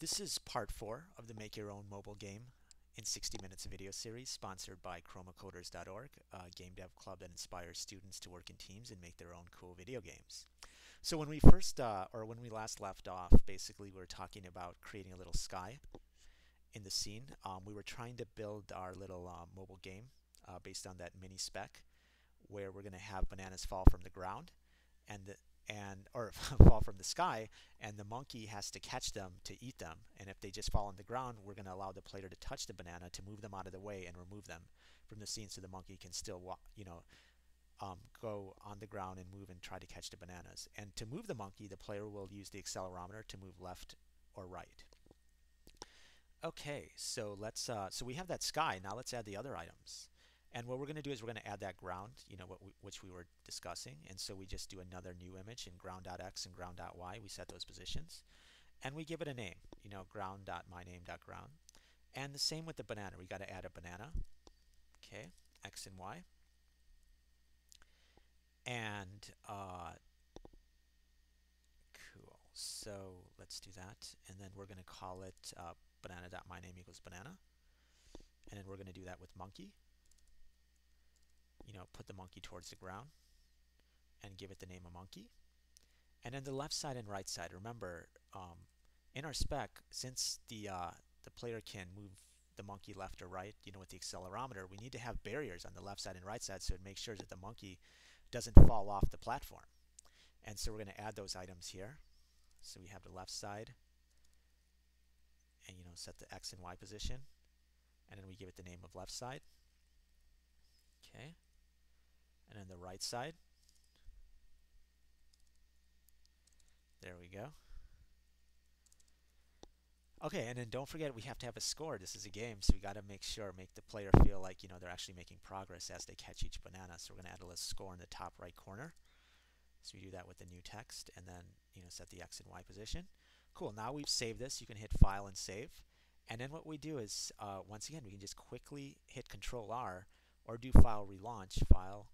This is part four of the Make Your Own Mobile Game in 60 Minutes video series sponsored by chromacoders.org, a game dev club that inspires students to work in teams and make their own cool video games. So when we first, uh, or when we last left off, basically we were talking about creating a little sky in the scene. Um, we were trying to build our little uh, mobile game uh, based on that mini spec where we're going to have bananas fall from the ground and the, and or fall from the sky and the monkey has to catch them to eat them. And if they just fall on the ground we're going to allow the player to touch the banana to move them out of the way and remove them from the scene so the monkey can still walk you know um, go on the ground and move and try to catch the bananas. And to move the monkey the player will use the accelerometer to move left or right. Okay so let's uh, so we have that sky. Now let's add the other items and what we're going to do is we're going to add that ground, you know, we, which we were discussing. And so we just do another new image in ground.x and ground.y. We set those positions. And we give it a name, you know, ground.myname.ground. And the same with the banana. We got to add a banana. Okay, x and y. And uh, cool. So let's do that. And then we're going to call it uh, banana.myname equals banana. And then we're going to do that with monkey know, put the monkey towards the ground and give it the name of monkey. And then the left side and right side, remember, um, in our spec, since the, uh, the player can move the monkey left or right, you know, with the accelerometer, we need to have barriers on the left side and right side so it makes sure that the monkey doesn't fall off the platform. And so we're going to add those items here. So we have the left side and, you know, set the X and Y position. And then we give it the name of left side. Okay and then the right side. There we go. Okay, and then don't forget we have to have a score. This is a game, so we got to make sure, make the player feel like, you know, they're actually making progress as they catch each banana. So we're going to add a little score in the top right corner. So we do that with the new text and then, you know, set the X and Y position. Cool, now we've saved this. You can hit File and Save. And then what we do is, uh, once again, we can just quickly hit Control R or do File Relaunch, File,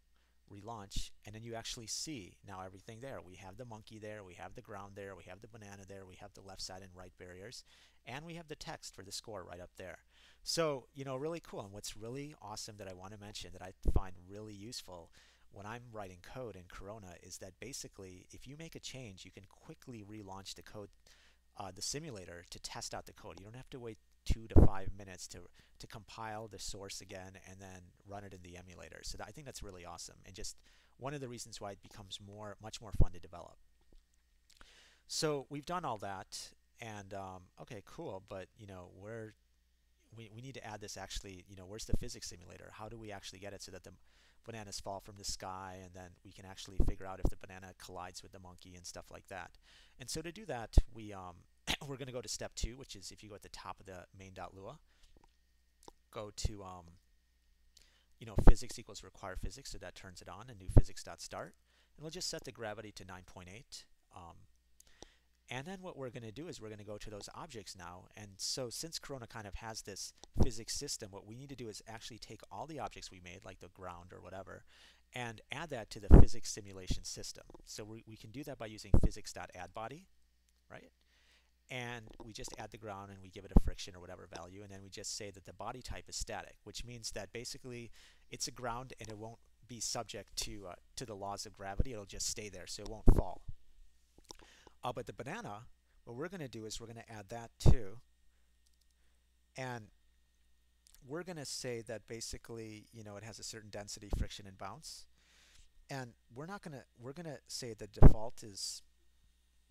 relaunch and then you actually see now everything there. We have the monkey there we have the ground there we have the banana there we have the left side and right barriers and we have the text for the score right up there. So you know really cool. And what's really awesome that I want to mention that I find really useful when I'm writing code in Corona is that basically if you make a change you can quickly relaunch the code uh, the simulator to test out the code. You don't have to wait two to five minutes to to compile the source again and then run it in the emulator. So that, I think that's really awesome and just one of the reasons why it becomes more much more fun to develop. So we've done all that and um, okay cool but you know where we, we need to add this actually you know where's the physics simulator how do we actually get it so that the bananas fall from the sky and then we can actually figure out if the banana collides with the monkey and stuff like that and so to do that we um, we're going to go to step two, which is if you go at the top of the main.lua, go to, um, you know, physics equals require physics, so that turns it on, and new physics.start. And we'll just set the gravity to 9.8. Um, and then what we're going to do is we're going to go to those objects now. And so since Corona kind of has this physics system, what we need to do is actually take all the objects we made, like the ground or whatever, and add that to the physics simulation system. So we, we can do that by using physics.addBody, right? And we just add the ground and we give it a friction or whatever value and then we just say that the body type is static which means that basically it's a ground and it won't be subject to uh, to the laws of gravity. It'll just stay there so it won't fall. Uh, but the banana what we're going to do is we're going to add that too. And we're going to say that basically you know it has a certain density friction and bounce. And we're not going to we're going to say the default is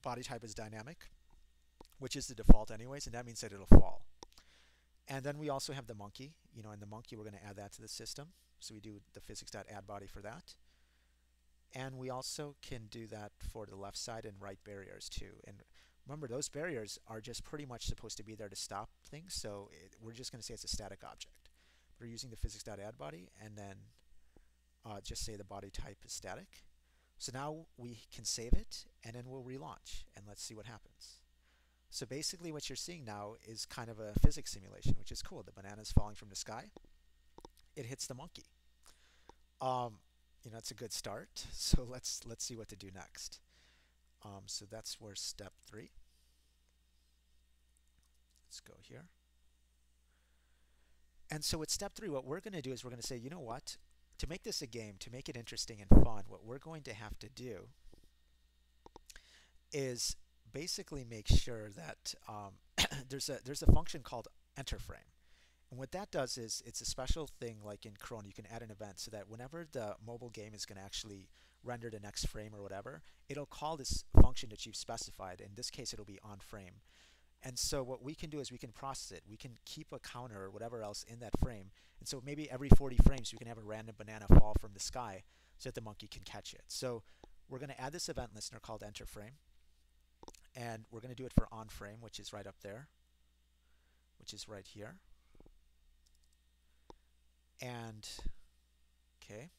body type is dynamic which is the default anyways, and that means that it'll fall. And then we also have the monkey, you know, and the monkey, we're going to add that to the system. So we do the physics.addBody for that. And we also can do that for the left side and right barriers too. And remember, those barriers are just pretty much supposed to be there to stop things. So it, we're just going to say it's a static object. We're using the physics.addBody and then uh, just say the body type is static. So now we can save it and then we'll relaunch and let's see what happens. So basically what you're seeing now is kind of a physics simulation, which is cool. The banana is falling from the sky. It hits the monkey. Um, you know, it's a good start. So let's let's see what to do next. Um, so that's where step three. Let's go here. And so with step three, what we're going to do is we're going to say, you know what? To make this a game, to make it interesting and fun, what we're going to have to do is basically make sure that um, there's a there's a function called enter frame. And what that does is it's a special thing like in Chrome, you can add an event so that whenever the mobile game is going to actually render the next frame or whatever, it'll call this function that you've specified. In this case, it'll be on frame. And so what we can do is we can process it. We can keep a counter or whatever else in that frame. And so maybe every 40 frames, we can have a random banana fall from the sky so that the monkey can catch it. So we're going to add this event listener called enter frame and we're going to do it for on frame which is right up there which is right here. And okay.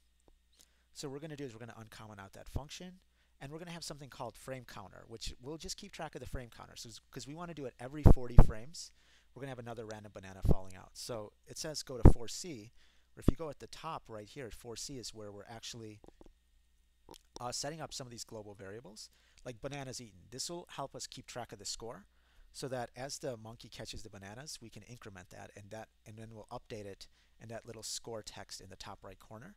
So we're going to do is we're going to uncomment out that function and we're going to have something called frame counter which we'll just keep track of the frame counter so because we want to do it every 40 frames. We're going to have another random banana falling out. So it says go to 4c or if you go at the top right here 4c is where we're actually uh, setting up some of these global variables like bananas eaten. This will help us keep track of the score so that as the monkey catches the bananas, we can increment that and that and then we'll update it in that little score text in the top right corner.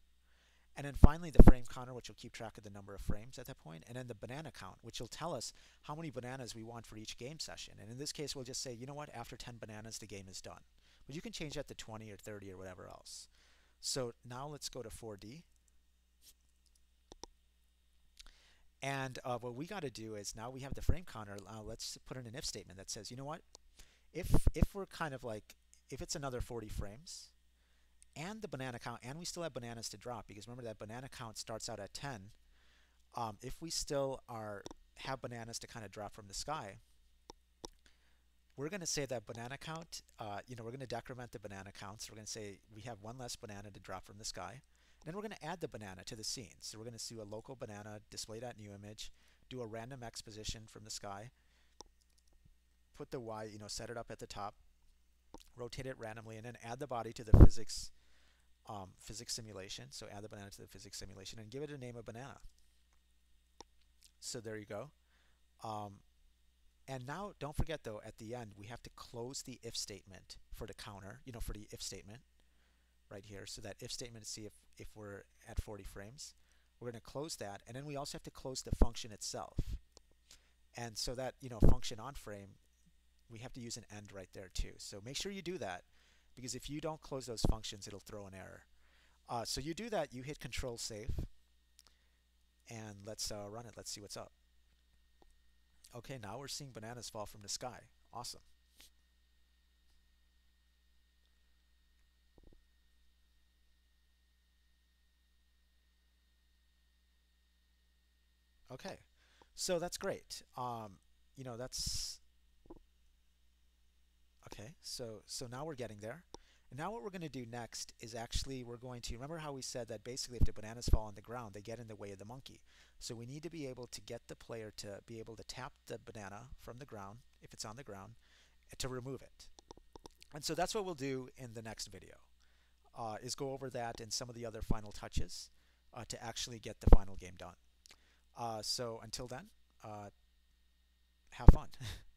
And then finally the frame counter, which will keep track of the number of frames at that point, and then the banana count, which will tell us how many bananas we want for each game session. And in this case, we'll just say, you know what, after 10 bananas, the game is done. But you can change that to 20 or 30 or whatever else. So now let's go to 4D. And uh, what we got to do is now we have the frame counter. Uh, let's put in an if statement that says, you know what? If if we're kind of like if it's another 40 frames and the banana count and we still have bananas to drop because remember that banana count starts out at 10. Um, if we still are have bananas to kind of drop from the sky, we're going to say that banana count, uh, you know, we're going to decrement the banana counts. We're going to say we have one less banana to drop from the sky. Then we're going to add the banana to the scene. So we're going to do a local banana, display that new image, do a random x position from the sky, put the Y, you know, set it up at the top, rotate it randomly, and then add the body to the physics um, physics simulation. So add the banana to the physics simulation and give it a name of banana. So there you go. Um, and now don't forget though, at the end, we have to close the if statement for the counter, you know, for the if statement right here. So that if statement to see if, if we're at 40 frames. We're going to close that. And then we also have to close the function itself. And so that, you know, function on frame, we have to use an end right there too. So make sure you do that because if you don't close those functions, it'll throw an error. Uh, so you do that, you hit control save and let's uh, run it. Let's see what's up. Okay, now we're seeing bananas fall from the sky. Awesome. Okay, so that's great. Um, you know, that's okay. So so now we're getting there. And now what we're going to do next is actually we're going to remember how we said that basically if the bananas fall on the ground, they get in the way of the monkey. So we need to be able to get the player to be able to tap the banana from the ground if it's on the ground to remove it. And so that's what we'll do in the next video. Uh, is go over that and some of the other final touches uh, to actually get the final game done. Uh, so until then, uh, have fun.